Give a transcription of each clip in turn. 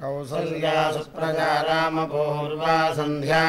कौसल्या सुप्रजा रामपूर्वा सन्ध्या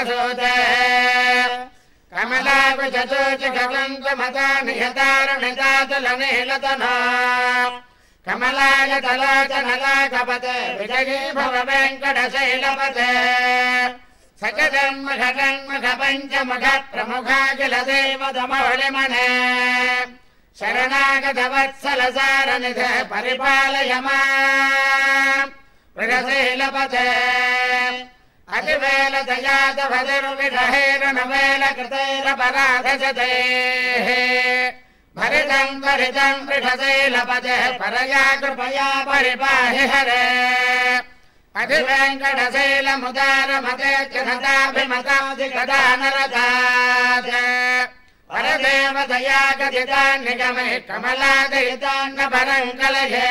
प्रसूते कमलाकुचतोचकवन्तमता निहतारणितातुलनीलतना कमलाय तलाचनलाकपते विजयी भव वेङ्कटशैलपते सकजन्मघटन्मघ पञ्चमुख प्रमुखाखिल देवतमौलिमने शरणागतवत्सलसारनिध परिपालय मा मृगशैलपते या चल भरितम् भरितम् ऋसैलपदे परया कृपया परिपाहि हरे। अधिवेङ्कटशैलमुदारमते मते चापि मताधिकदा नरता परदेव दया कथितान्यगमे कमलाकहितान्न परङ्गल हे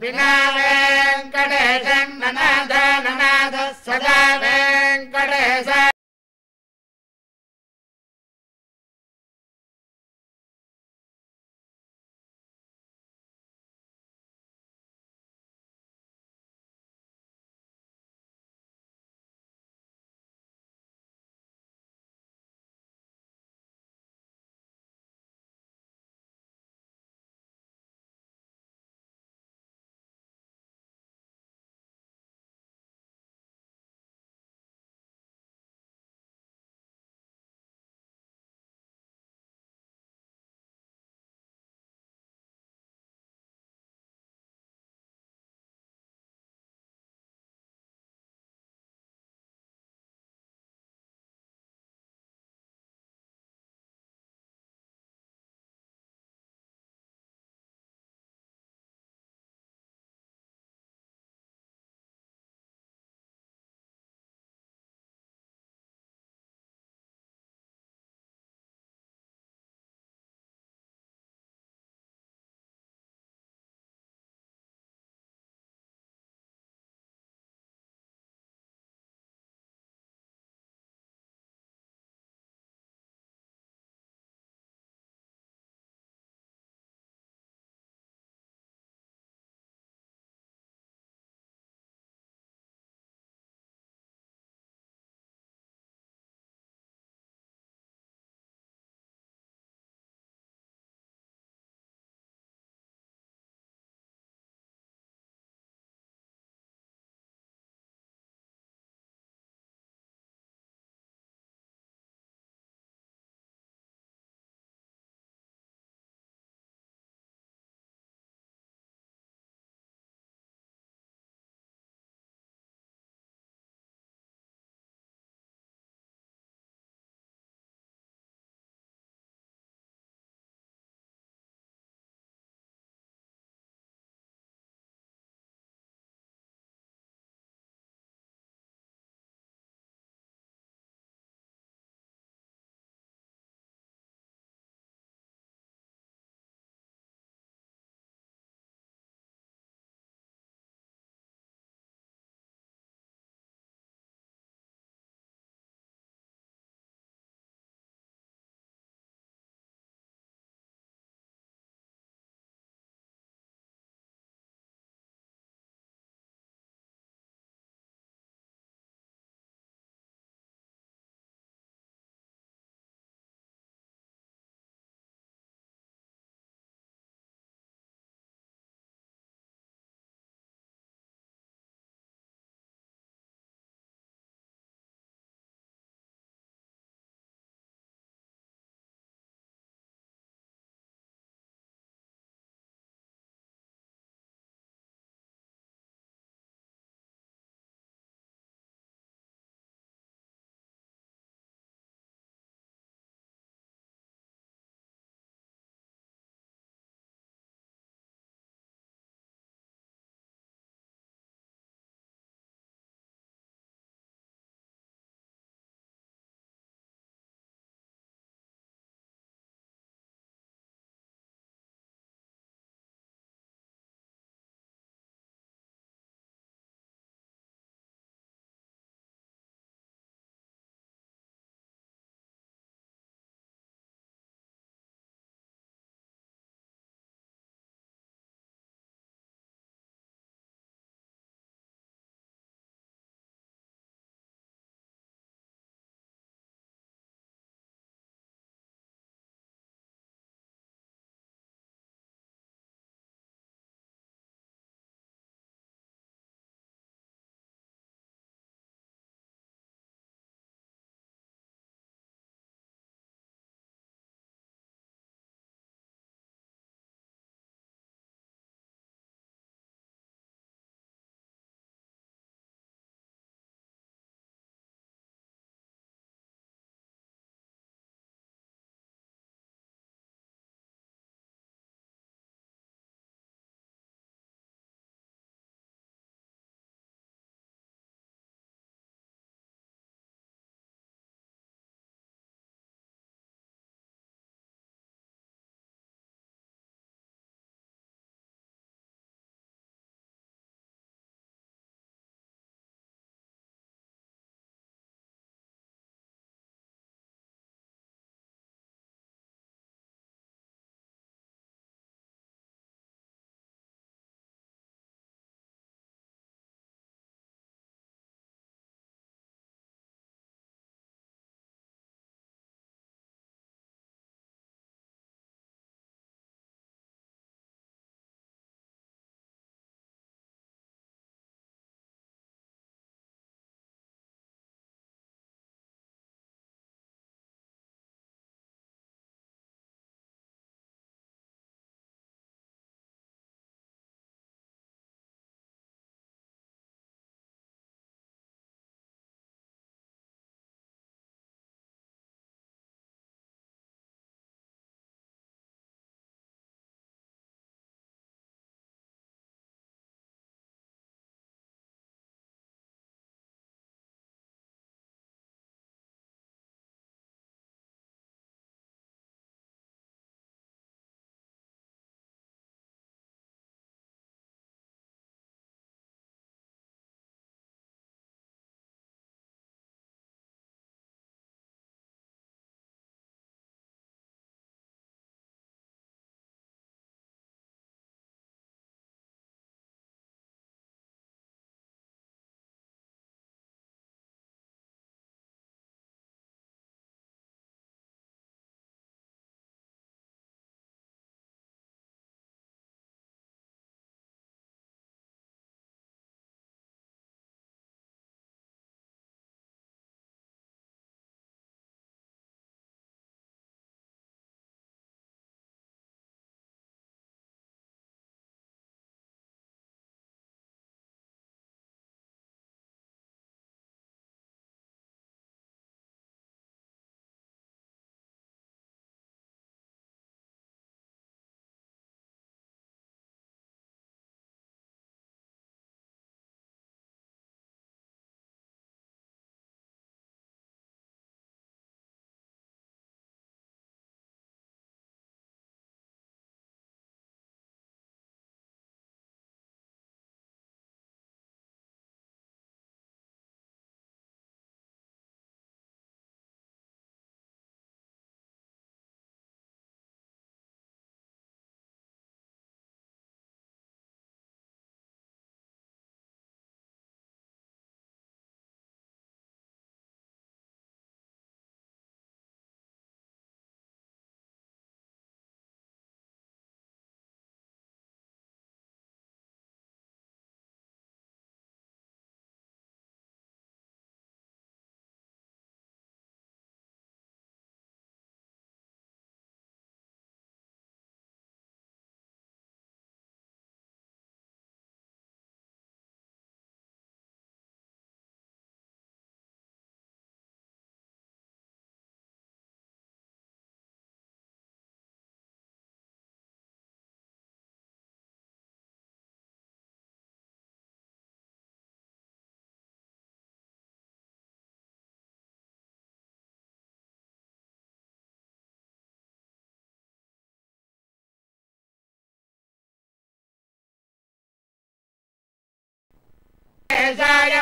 विना वेङ्कटेशन्ननाथ ननाथ सदा वेङ्कटेश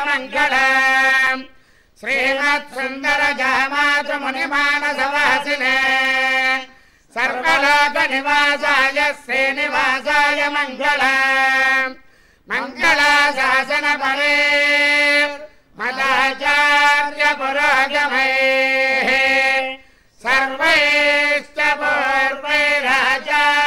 मङ्गलम् श्रीमत्सुन्दर जयमातृमुनिमानसवासिने सर्वलोकनिवासाय श्रीनिवासाय मङ्गलम् मङ्गलाशासनपरे मदाचार्य पुरोगमैः सर्वैश्च पूर्वैराचार्ये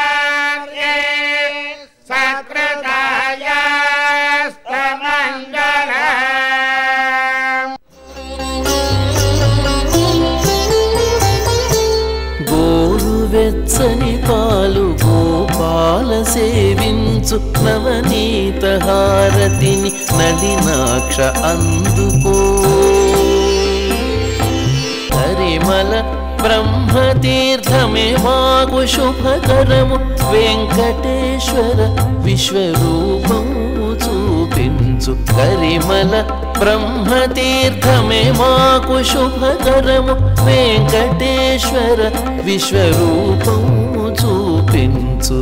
సేవించు నవనీత హారతిని నలినాక్ష అందుకో. హరిమల బ్రహ్మతీర్థమే మాకు శుభకరము వెంకటేశ్వర విశ్వరూపము చూపించు. కరిమల బ్రహ్మతీర్థమే మాకు శుభకరము వెంకటేశ్వర విశ్వరూపము చూపించు.